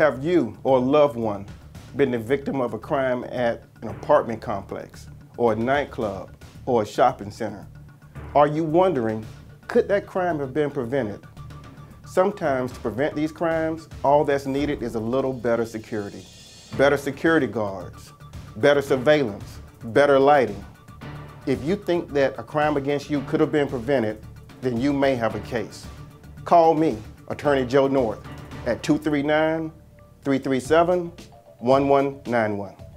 Have you or a loved one been the victim of a crime at an apartment complex or a nightclub or a shopping center? Are you wondering, could that crime have been prevented? Sometimes to prevent these crimes, all that's needed is a little better security. Better security guards, better surveillance, better lighting. If you think that a crime against you could have been prevented, then you may have a case. Call me, Attorney Joe North, at 239 337 1191.